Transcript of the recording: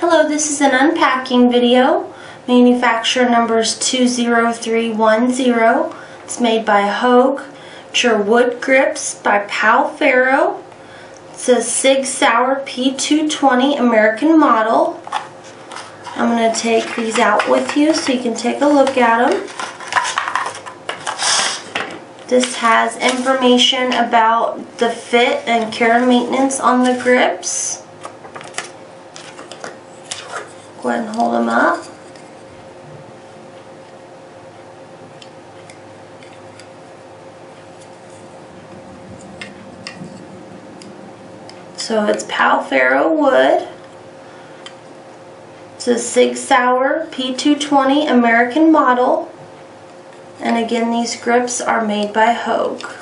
Hello, this is an unpacking video. Manufacturer numbers 20310. It's made by Hogue. Your wood grips by Pau Ferro. It's a Sig Sauer P220 American model. I'm going to take these out with you so you can take a look at them. This has information about the fit and care and maintenance on the grips. Go ahead and hold them up. So it's Pau Ferro wood. It's a Sig Sauer P220 American model. And again, these grips are made by Hogue.